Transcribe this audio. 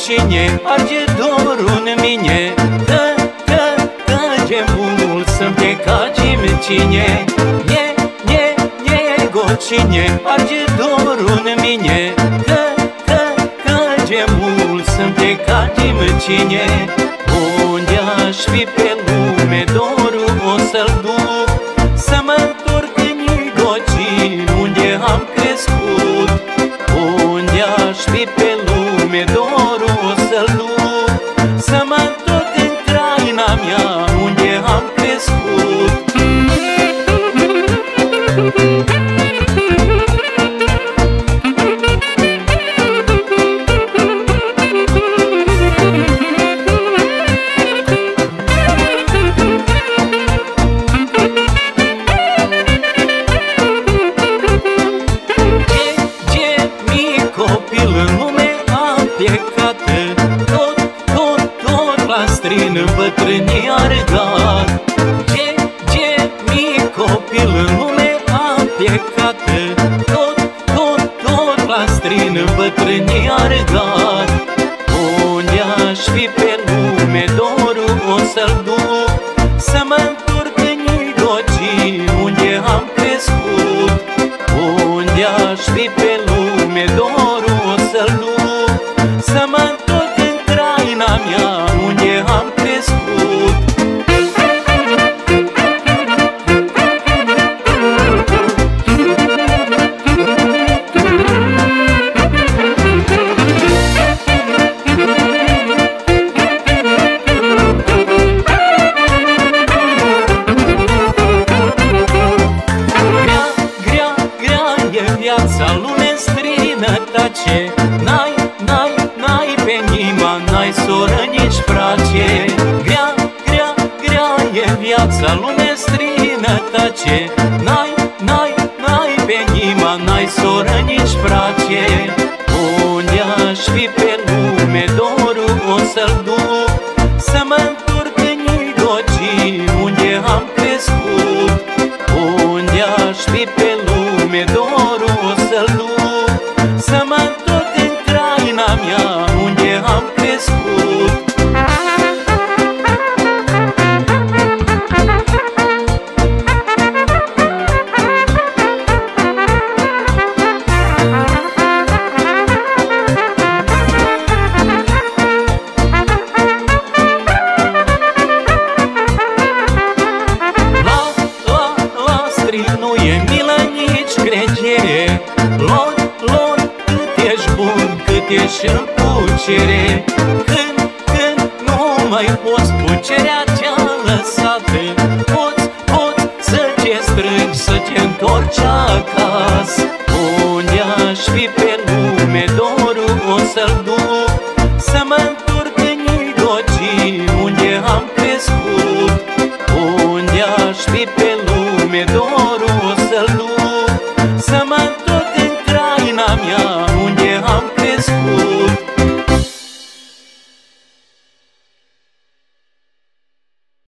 rușine Arge dorul în mine. Că, că, că ce bunul să te cacim cine E, e, e gocine Arge dorul în mine. Că, că, că ce bunul să te cacim cine Unde aș fi pe lume dorul o să-l duc dorul o să-l duc Să mă bătrânii argat Ce, ce mic copil în lume a plecat Tot, tot, tot la strin bătrânii argat Unde aș fi pe lume dorul o să-l duc Să mă întorc în Idoci unde am crescut. Unde aș fi pe viața, lume străinătace N-ai, n-ai, n-ai pe nimeni, n-ai soră nici frace Unde aș fi pe bun, cât ești în pucere. Când, când nu mai poți pucerea te-a lăsat. Poți, poți să te strângi, să te întorci acasă. Unde aș fi pe lume dorul o să-l duc. Să mă întorc în Idoci unde am crescut. Unde aș fi pe lume două